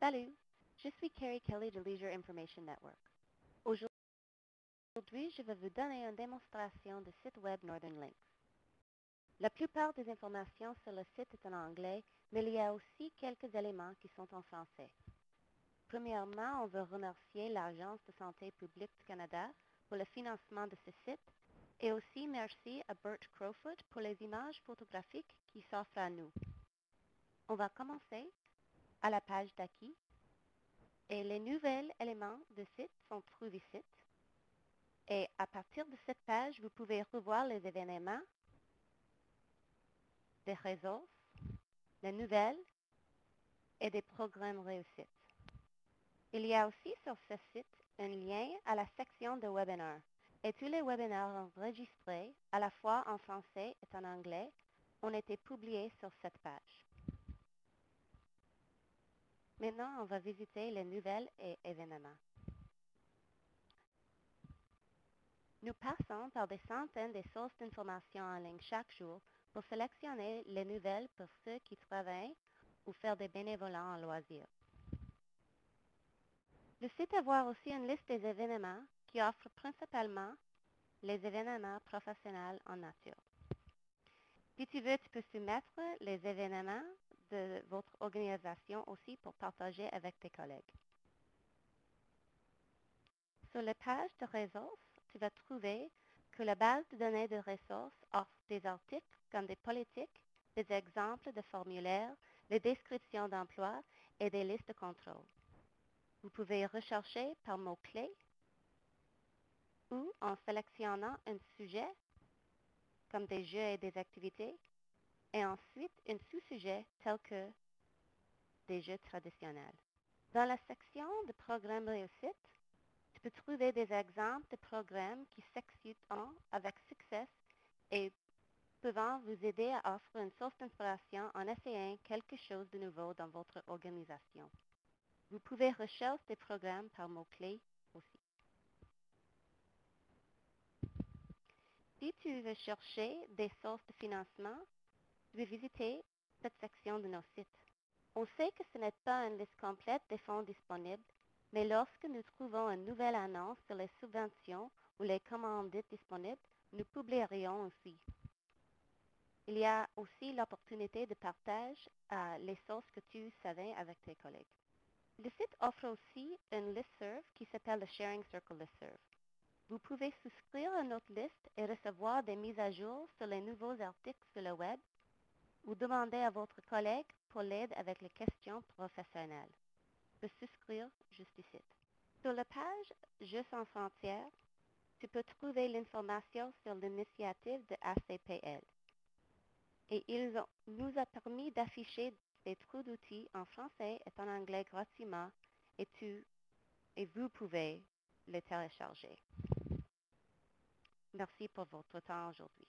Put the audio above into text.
Salut, je suis Carrie Kelly de Leisure Information Network. Aujourd'hui, je vais vous donner une démonstration du site web Northern Links. La plupart des informations sur le site est en anglais, mais il y a aussi quelques éléments qui sont en français. Premièrement, on veut remercier l'Agence de santé publique du Canada pour le financement de ce site et aussi merci à Bert Crowfoot pour les images photographiques qui s'offrent à nous. On va commencer à la page d'acquis et les nouveaux éléments de site sont trouvés ici. Et à partir de cette page, vous pouvez revoir les événements, des ressources, les nouvelles et des programmes réussites. Il y a aussi sur ce site un lien à la section de webinaires et tous les webinaires enregistrés, à la fois en français et en anglais, ont été publiés sur cette page. Maintenant, on va visiter les nouvelles et événements. Nous passons par des centaines de sources d'informations en ligne chaque jour pour sélectionner les nouvelles pour ceux qui travaillent ou faire des bénévolats en loisirs. Le site a aussi une liste des événements qui offre principalement les événements professionnels en nature. Si tu veux, tu peux soumettre les événements de votre organisation aussi pour partager avec tes collègues. Sur la page de ressources, tu vas trouver que la base de données de ressources offre des articles comme des politiques, des exemples de formulaires, des descriptions d'emploi et des listes de contrôle. Vous pouvez rechercher par mots-clés ou en sélectionnant un sujet comme des jeux et des activités et ensuite un sous-sujet tel que des jeux traditionnels. Dans la section de programmes réussites, tu peux trouver des exemples de programmes qui s'exécutent avec succès et pouvant vous aider à offrir une source d'inspiration en essayant quelque chose de nouveau dans votre organisation. Vous pouvez rechercher des programmes par mots-clés aussi. Si tu veux chercher des sources de financement, peux visiter cette section de nos sites. On sait que ce n'est pas une liste complète des fonds disponibles, mais lorsque nous trouvons une nouvelle annonce sur les subventions ou les commandites disponibles, nous publierions aussi. Il y a aussi l'opportunité de partage les sources que tu savais avec tes collègues. Le site offre aussi une listserv qui s'appelle le Sharing Circle Listserv. Vous pouvez souscrire à notre liste et recevoir des mises à jour sur les nouveaux articles sur le web ou demander à votre collègue pour l'aide avec les questions professionnelles. Vous pouvez souscrire juste ici. Sur la page Jeux sans frontières, tu peux trouver l'information sur l'initiative de ACPL. Et il nous a permis d'afficher des trous d'outils en français et en anglais gratuitement et, tu, et vous pouvez les télécharger. Merci pour votre temps aujourd'hui.